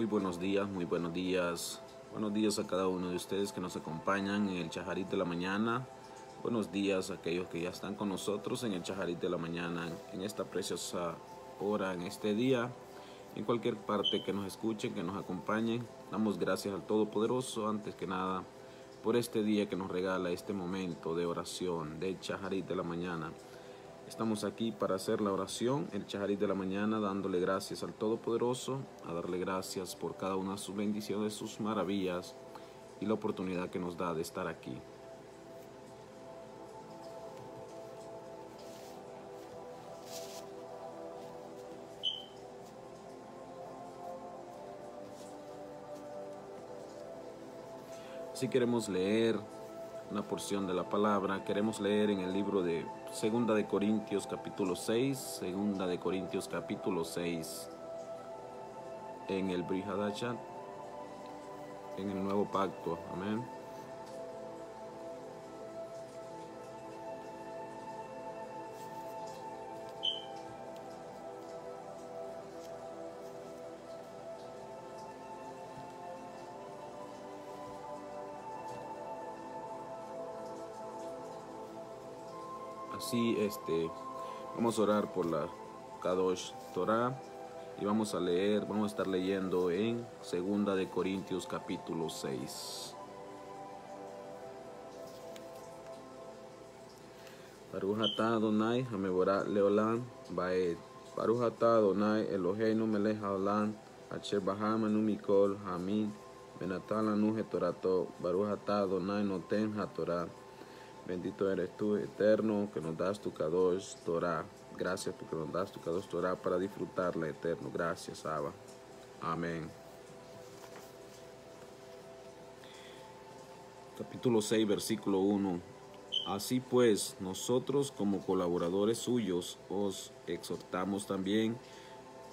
Muy buenos días, muy buenos días. Buenos días a cada uno de ustedes que nos acompañan en el Chajarit de la Mañana. Buenos días a aquellos que ya están con nosotros en el Chajarit de la Mañana, en esta preciosa hora, en este día. En cualquier parte que nos escuchen, que nos acompañen, damos gracias al Todopoderoso, antes que nada, por este día que nos regala este momento de oración, de Chajarit de la Mañana. Estamos aquí para hacer la oración, el chajarit de la mañana, dándole gracias al Todopoderoso, a darle gracias por cada una de sus bendiciones, sus maravillas y la oportunidad que nos da de estar aquí. Si queremos leer una porción de la palabra. Queremos leer en el libro de Segunda de Corintios capítulo 6, Segunda de Corintios capítulo 6, en el Brihadachat, en el nuevo pacto. Amén. Así, este, vamos a orar por la Kadosh Torah y vamos a leer, vamos a estar leyendo en Segunda de Corintios capítulo 6. Baruch atah Adonai hamevora leolam baed. Baruch atah Adonai Eloheinu melech haolam asher bahamanu mikol hamin benatan lanu hetorato. Baruch atah Adonai noten hatorah. Bendito eres tú, eterno, que nos das tu Kadosh Torah. Gracias porque nos das tu Kadosh Torah para disfrutarla, eterno. Gracias, Abba. Amén. Capítulo 6, versículo 1. Así pues, nosotros como colaboradores suyos os exhortamos también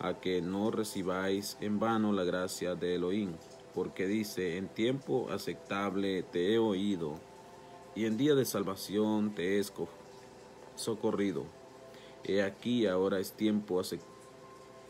a que no recibáis en vano la gracia de Elohim, porque dice, en tiempo aceptable te he oído y en día de salvación te he socorrido. He aquí ahora es tiempo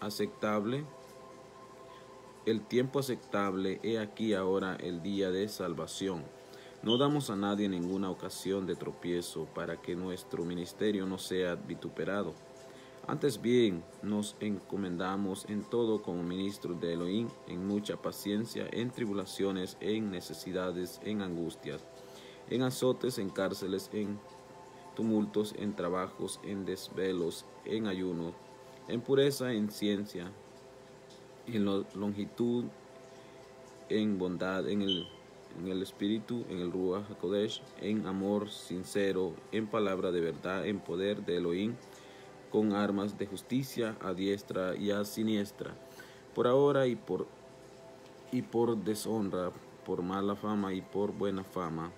aceptable. El tiempo aceptable, he aquí ahora el día de salvación. No damos a nadie ninguna ocasión de tropiezo para que nuestro ministerio no sea vituperado. Antes bien, nos encomendamos en todo como ministros de Elohim, en mucha paciencia, en tribulaciones, en necesidades, en angustias en azotes, en cárceles, en tumultos, en trabajos, en desvelos, en ayuno, en pureza, en ciencia, en longitud, en bondad, en el, en el espíritu, en el Ruach HaKodesh, en amor sincero, en palabra de verdad, en poder de Elohim, con armas de justicia a diestra y a siniestra, por ahora y por, y por deshonra, por mala fama y por buena fama,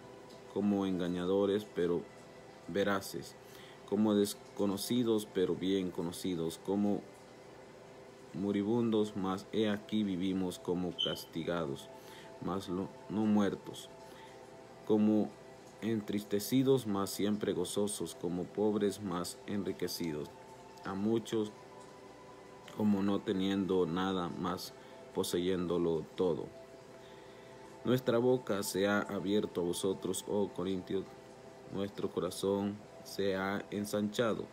como engañadores pero veraces, como desconocidos pero bien conocidos, como moribundos, mas he aquí vivimos como castigados, mas no muertos, como entristecidos, mas siempre gozosos, como pobres, mas enriquecidos, a muchos como no teniendo nada, más poseyéndolo todo. Nuestra boca se ha abierto a vosotros, oh Corintios, nuestro corazón se ha ensanchado.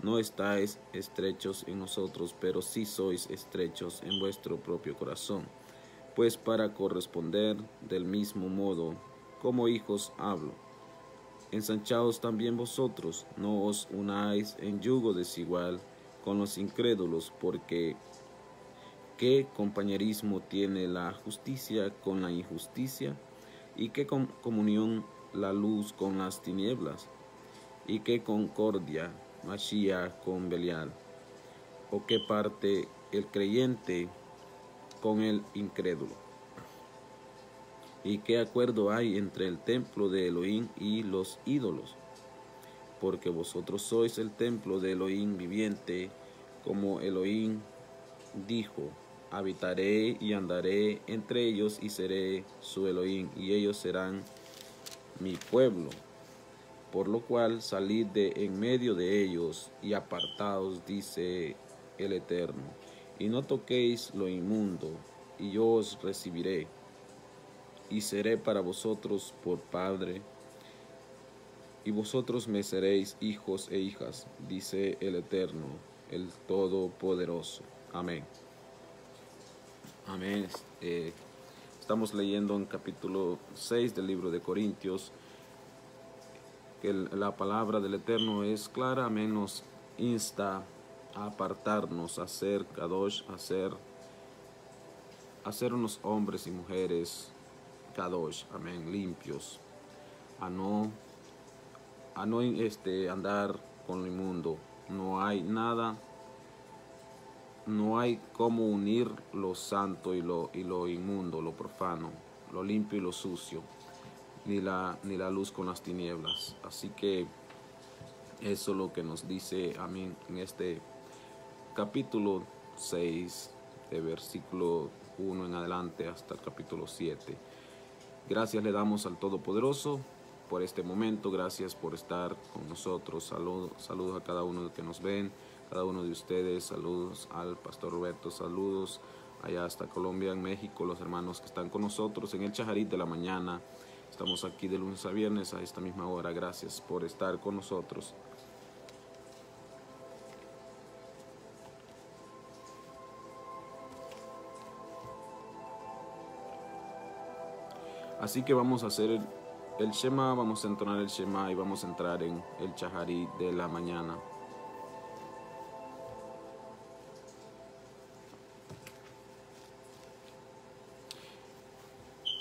No estáis estrechos en nosotros, pero sí sois estrechos en vuestro propio corazón. Pues para corresponder del mismo modo, como hijos hablo. Ensanchaos también vosotros, no os unáis en yugo desigual con los incrédulos, porque ¿Qué compañerismo tiene la justicia con la injusticia? ¿Y qué comunión la luz con las tinieblas? ¿Y qué concordia Mashiach con Belial? ¿O qué parte el creyente con el incrédulo? ¿Y qué acuerdo hay entre el templo de Elohim y los ídolos? Porque vosotros sois el templo de Elohim viviente, como Elohim dijo, habitaré y andaré entre ellos y seré su Elohim, y ellos serán mi pueblo. Por lo cual salid de en medio de ellos y apartaos, dice el Eterno, y no toquéis lo inmundo, y yo os recibiré, y seré para vosotros por Padre, y vosotros me seréis hijos e hijas, dice el Eterno, el Todopoderoso. Amén. Amén. Eh, estamos leyendo en capítulo 6 del libro de Corintios que la palabra del Eterno es clara, menos insta a apartarnos, a ser kadosh, a ser, a ser unos hombres y mujeres kadosh, amén, limpios, a no, a no este, andar con lo inmundo. No hay nada, no hay cómo unir lo santo y lo, y lo inmundo, lo profano, lo limpio y lo sucio, ni la, ni la luz con las tinieblas. Así que eso es lo que nos dice a mí en este capítulo 6, de versículo 1 en adelante hasta el capítulo 7. Gracias le damos al Todopoderoso por este momento, gracias por estar con nosotros. Saludos, saludos a cada uno que nos ven, cada uno de ustedes, saludos al Pastor Roberto, saludos allá hasta Colombia, en México, los hermanos que están con nosotros en el Chajarit de la mañana. Estamos aquí de lunes a viernes a esta misma hora. Gracias por estar con nosotros. Así que vamos a hacer el, Shema, vamos a entonar el Shema y vamos a entrar en el Chaharí de la mañana.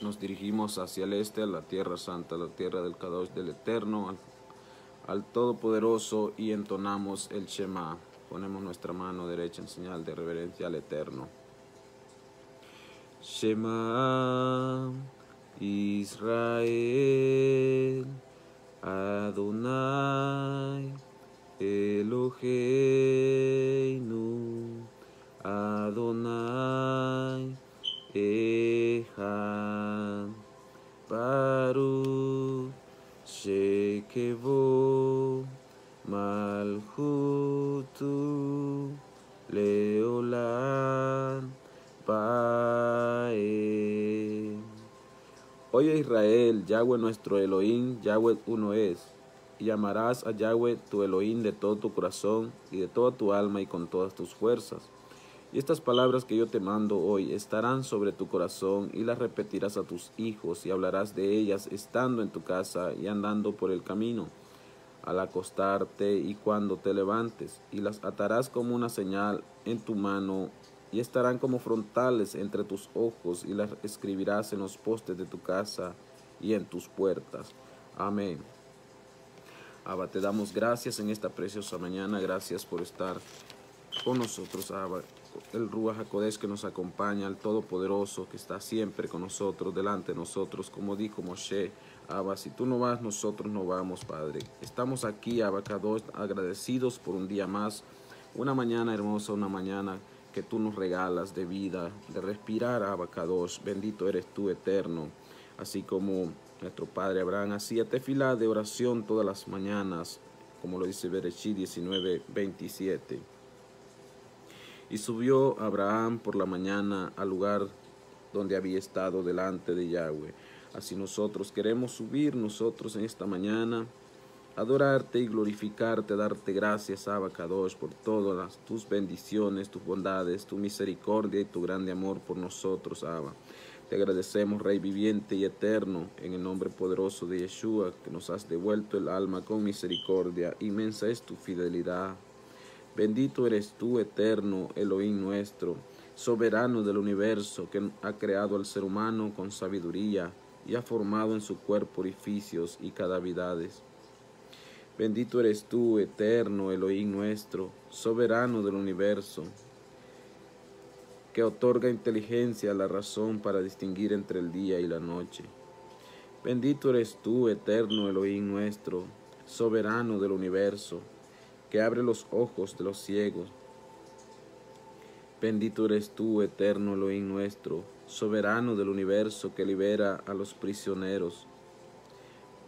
Nos dirigimos hacia el este, a la tierra santa, a la tierra del Kadosh del Eterno, al, al Todopoderoso y entonamos el Shema. Ponemos nuestra mano derecha en señal de reverencia al Eterno. Shema. Israel, Adonai, Eloheinu, Adonai, Echad, Leolan, Oye Israel, Yahweh nuestro Elohim, Yahweh uno es. Y llamarás a Yahweh tu Elohim de todo tu corazón y de toda tu alma y con todas tus fuerzas. Y estas palabras que yo te mando hoy estarán sobre tu corazón y las repetirás a tus hijos y hablarás de ellas estando en tu casa y andando por el camino, al acostarte y cuando te levantes, y las atarás como una señal en tu mano y estarán como frontales entre tus ojos y las escribirás en los postes de tu casa y en tus puertas. Amén. Abba, te damos gracias en esta preciosa mañana. Gracias por estar con nosotros, Abba. El Ruach HaKodesh que nos acompaña, el Todopoderoso que está siempre con nosotros, delante de nosotros, como dijo Moshe. Abba, si tú no vas, nosotros no vamos, Padre. Estamos aquí, Abacados, agradecidos por un día más, una mañana hermosa, una mañana que tú nos regalas de vida, de respirar, Abacados. Bendito eres tú, eterno. Así como nuestro padre Abraham hacía tefilá de oración todas las mañanas, como lo dice Bereshit 19, 27. Y subió Abraham por la mañana al lugar donde había estado delante de Yahweh. Así nosotros queremos subir nosotros en esta mañana adorarte y glorificarte, darte gracias, Abacados, por todas tus bendiciones, tus bondades, tu misericordia y tu grande amor por nosotros, Abba. Te agradecemos, Rey viviente y eterno, en el nombre poderoso de Yeshua, que nos has devuelto el alma con misericordia. Inmensa es tu fidelidad. Bendito eres tú, eterno Elohim nuestro, soberano del universo, que ha creado al ser humano con sabiduría y ha formado en su cuerpo orificios y cavidades. Bendito eres tú, eterno Elohim nuestro, soberano del universo, que otorga inteligencia a la razón para distinguir entre el día y la noche. Bendito eres tú, eterno Elohim nuestro, soberano del universo, que abre los ojos de los ciegos. Bendito eres tú, eterno Elohim nuestro, soberano del universo, que libera a los prisioneros.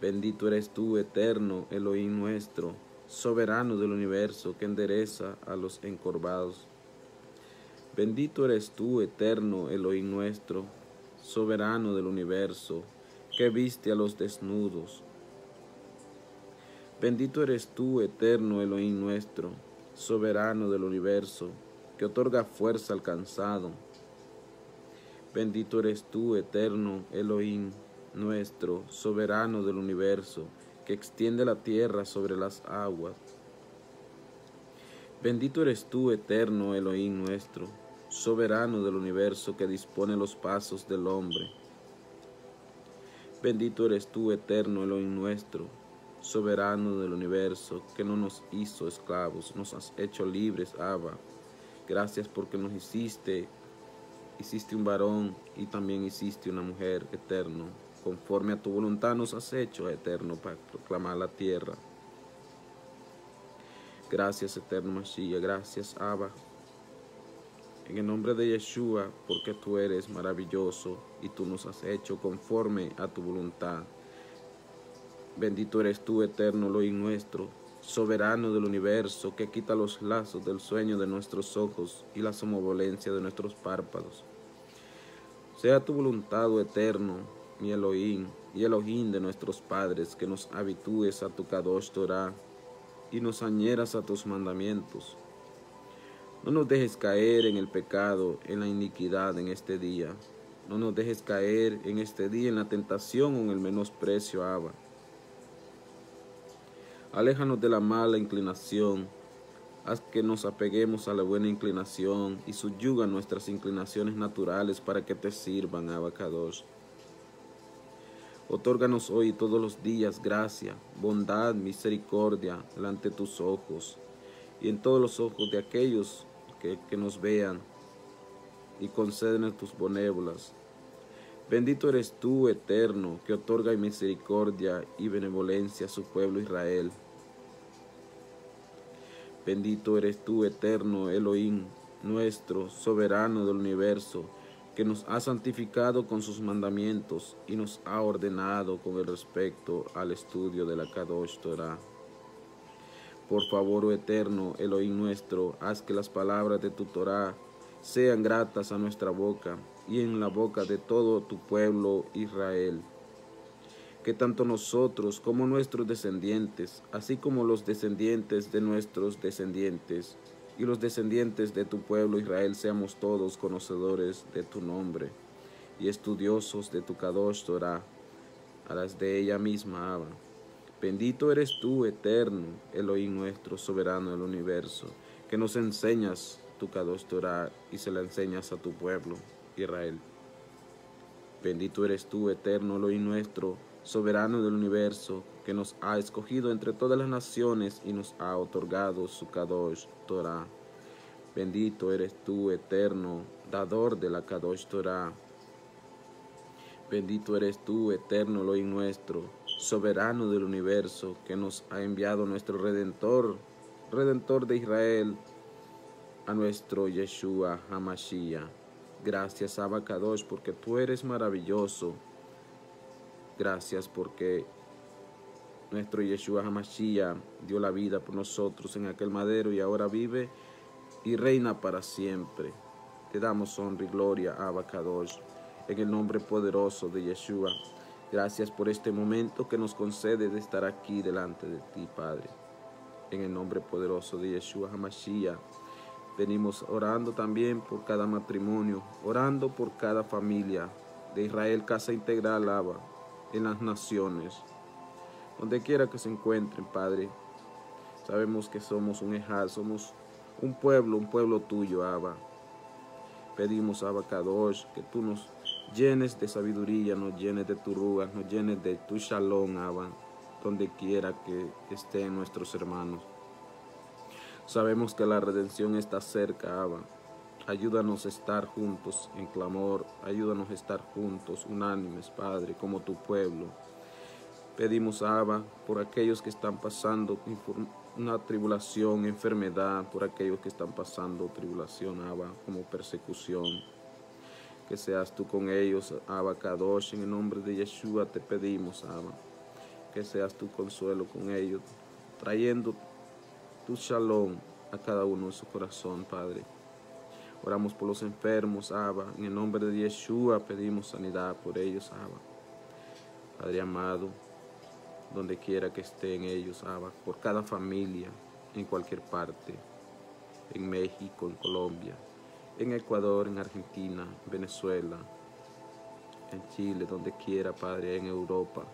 Bendito eres tú, eterno Elohim nuestro, soberano del universo, que endereza a los encorvados. Bendito eres tú, eterno Elohim nuestro, soberano del universo, que viste a los desnudos. Bendito eres tú, eterno Elohim nuestro, soberano del universo, que otorga fuerza al cansado. Bendito eres tú, eterno Elohim nuestro, soberano del universo, que extiende la tierra sobre las aguas. Bendito eres tú, eterno Elohim nuestro, soberano del universo, que dispone los pasos del hombre. Bendito eres tú, eterno Elohim nuestro, soberano del universo, que no nos hizo esclavos, nos has hecho libres, Abba. Gracias porque nos hiciste, hiciste un varón y también hiciste una mujer eterno. Conforme a tu voluntad nos has hecho eterno para proclamar la tierra. Gracias, eterno Mashiach. Gracias, Abba. En el nombre de Yeshua, porque tú eres maravilloso y tú nos has hecho conforme a tu voluntad. Bendito eres tú, eterno Elohim nuestro, soberano del universo, que quita los lazos del sueño de nuestros ojos y la somovolencia de nuestros párpados. Sea tu voluntad, oh eterno, mi Elohim, y Elohim de nuestros padres, que nos habitúes a tu Kadosh Torah y nos añeras a tus mandamientos. No nos dejes caer en el pecado, en la iniquidad en este día. No nos dejes caer en este día en la tentación o en el menosprecio, Abba. Aléjanos de la mala inclinación. Haz que nos apeguemos a la buena inclinación y subyuga nuestras inclinaciones naturales para que te sirvan, Abacados. Otórganos hoy todos los días gracia, bondad, misericordia delante de tus ojos y en todos los ojos de aquellos que, que nos vean y concédenos tus benévolas. Bendito eres tú, eterno, que otorga misericordia y benevolencia a su pueblo Israel. Bendito eres tú, eterno Elohim, nuestro soberano del universo, que nos ha santificado con sus mandamientos y nos ha ordenado con el respecto al estudio de la Kadosh Torah. Por favor, oh eterno Elohim nuestro, haz que las palabras de tu Torah sean gratas a nuestra boca y en la boca de todo tu pueblo Israel que tanto nosotros como nuestros descendientes, así como los descendientes de nuestros descendientes y los descendientes de tu pueblo Israel, seamos todos conocedores de tu nombre y estudiosos de tu Kadosh Torah, a las de ella misma Abba. Bendito eres tú, eterno, Elohim nuestro, soberano del universo, que nos enseñas tu Kadosh Torah y se la enseñas a tu pueblo Israel. Bendito eres tú, eterno Elohim nuestro, soberano del universo, que nos ha escogido entre todas las naciones y nos ha otorgado su Kadosh Torah. Bendito eres tú, eterno, dador de la Kadosh Torah. Bendito eres tú, eterno Elohim nuestro, soberano del universo, que nos ha enviado nuestro Redentor, Redentor de Israel, a nuestro Yeshua Hamashiach. Gracias, Abba Kadosh, porque tú eres maravilloso Gracias porque nuestro Yeshua Hamashiach dio la vida por nosotros en aquel madero y ahora vive y reina para siempre. Te damos honra y gloria, Abacados, en el nombre poderoso de Yeshua. Gracias por este momento que nos concede de estar aquí delante de ti, Padre. En el nombre poderoso de Yeshua Hamashiach. Venimos orando también por cada matrimonio, orando por cada familia de Israel Casa Integral Abba en las naciones, donde quiera que se encuentren, Padre. Sabemos que somos un ejal, somos un pueblo, un pueblo tuyo, Abba. Pedimos, Abba Kadosh, que tú nos llenes de sabiduría, nos llenes de tu ruga, nos llenes de tu shalom, Abba, donde quiera que estén nuestros hermanos. Sabemos que la redención está cerca, Abba. Ayúdanos a estar juntos en clamor, ayúdanos a estar juntos, unánimes, Padre, como tu pueblo. Pedimos, Abba, por aquellos que están pasando una tribulación, enfermedad, por aquellos que están pasando tribulación, Abba, como persecución. Que seas tú con ellos, Abba Kadosh, en el nombre de Yeshua te pedimos, Abba. Que seas tu consuelo con ellos, trayendo tu shalom a cada uno de su corazón, Padre. Oramos por los enfermos, Abba. En el nombre de Yeshua pedimos sanidad por ellos, Abba. Padre amado, donde quiera que estén ellos, Abba, por cada familia, en cualquier parte, en México, en Colombia, en Ecuador, en Argentina, Venezuela, en Chile, donde quiera, Padre, en Europa,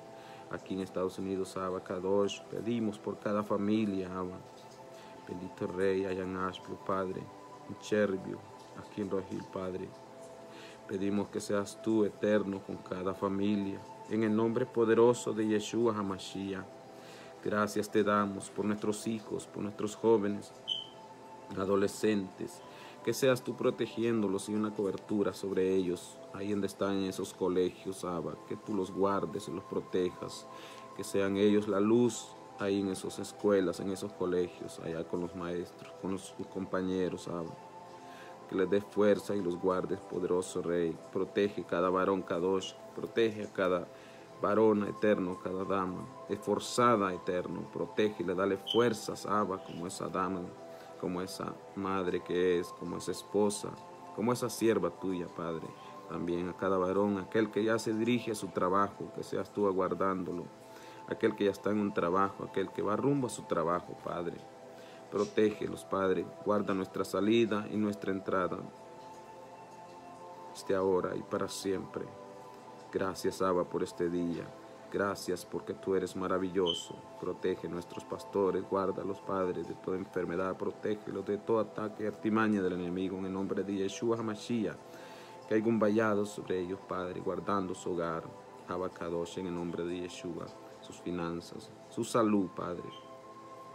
aquí en Estados Unidos, Abba, Kadosh, pedimos por cada familia, Abba. Bendito Rey, allá en Padre, en Chervio, aquí en Rojil, Padre. Pedimos que seas tú eterno con cada familia. En el nombre poderoso de Yeshua HaMashiach. Gracias te damos por nuestros hijos, por nuestros jóvenes, adolescentes. Que seas tú protegiéndolos y una cobertura sobre ellos, ahí donde están esos colegios, Abba. Que tú los guardes y los protejas. Que sean ellos la luz ahí en esas escuelas, en esos colegios, allá con los maestros, con sus compañeros, Abba que les dé fuerza y los guardes, poderoso Rey. Protege cada varón Kadosh, protege a cada varón eterno, cada dama, esforzada eterno, protege y le dale fuerzas, Abba, como esa dama, como esa madre que es, como esa esposa, como esa sierva tuya, Padre. También a cada varón, aquel que ya se dirige a su trabajo, que seas tú aguardándolo, aquel que ya está en un trabajo, aquel que va rumbo a su trabajo, Padre. Protégelos, Padre. Guarda nuestra salida y nuestra entrada. Este ahora y para siempre. Gracias, Abba, por este día. Gracias porque tú eres maravilloso. Protege nuestros pastores, guarda a los padres de toda enfermedad, protégelos de todo ataque y artimaña del enemigo en el nombre de Yeshua HaMashiach. Que haya un vallado sobre ellos, Padre, guardando su hogar, Abacadosh, en el nombre de Yeshua, sus finanzas, su salud, Padre.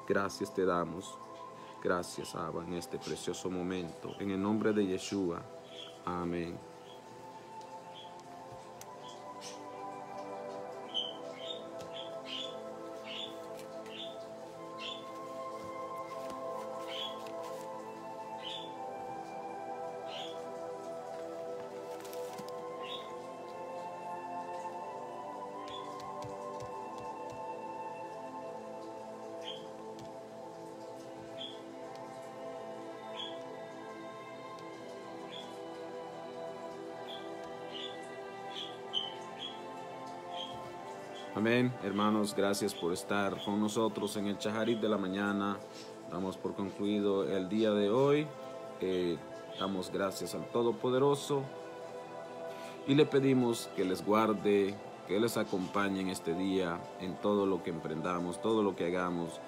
Gracias te damos. Gracias, Abba, en este precioso momento. En el nombre de Yeshua. Amén. Amén, hermanos, gracias por estar con nosotros en el Chaharit de la mañana. Damos por concluido el día de hoy. Eh, damos gracias al Todopoderoso y le pedimos que les guarde, que les acompañe en este día, en todo lo que emprendamos, todo lo que hagamos,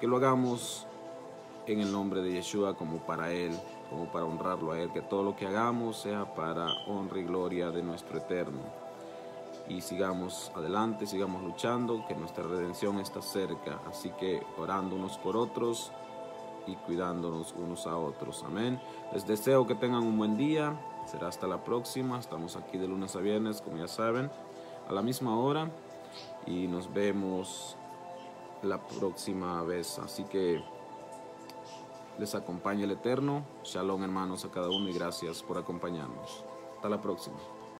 que lo hagamos en el nombre de Yeshua como para Él, como para honrarlo a Él, que todo lo que hagamos sea para honra y gloria de nuestro Eterno y sigamos adelante, sigamos luchando, que nuestra redención está cerca. Así que orando unos por otros y cuidándonos unos a otros. Amén. Les deseo que tengan un buen día. Será hasta la próxima. Estamos aquí de lunes a viernes, como ya saben, a la misma hora. Y nos vemos la próxima vez. Así que les acompañe el Eterno. Shalom hermanos a cada uno y gracias por acompañarnos. Hasta la próxima.